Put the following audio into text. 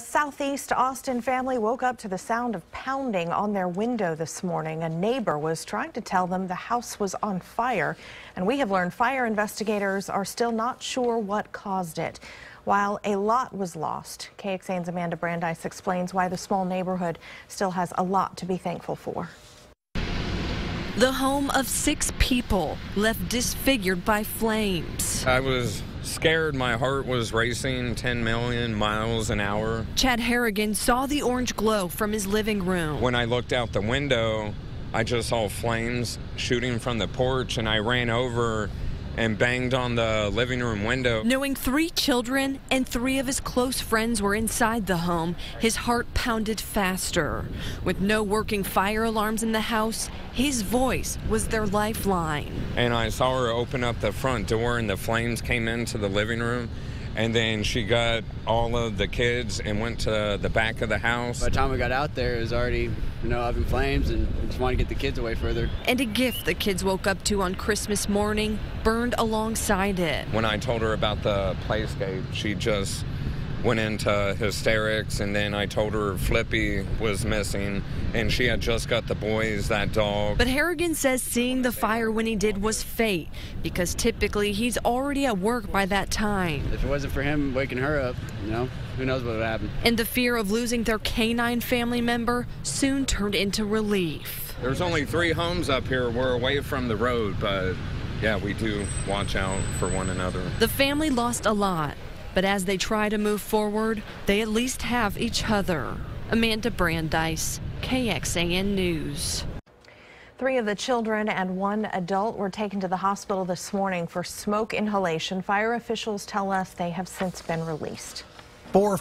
Southeast Austin family woke up to the sound of pounding on their window this morning. A neighbor was trying to tell them the house was on fire, and we have learned fire investigators are still not sure what caused it. While a lot was lost, KXAN's Amanda Brandeis explains why the small neighborhood still has a lot to be thankful for. The home of six people left disfigured by flames. I was scared. My heart was racing 10 million miles an hour. Chad Harrigan saw the orange glow from his living room. When I looked out the window, I just saw flames shooting from the porch, and I ran over and banged on the living room window. Knowing three children and three of his close friends were inside the home, his heart pounded faster. With no working fire alarms in the house, his voice was their lifeline. And I saw her open up the front door, and the flames came into the living room. And then she got all of the kids and went to the back of the house. By the time we got out there, it was already, you know, up in flames and just wanted to get the kids away further. And a gift the kids woke up to on Christmas morning burned alongside it. When I told her about the playscape, she just went into hysterics and then I told her Flippy was missing and she had just got the boys that dog. But Harrigan says seeing the fire when he did was fate because typically he's already at work by that time. If it wasn't for him waking her up, you know, who knows what would happen. And the fear of losing their canine family member soon turned into relief. There's only three homes up here. We're away from the road, but yeah, we do watch out for one another. The family lost a lot, but as they try to move forward, they at least have each other. Amanda Brandeis, KXAN News. Three of the children and one adult were taken to the hospital this morning for smoke inhalation. Fire officials tell us they have since been released. Four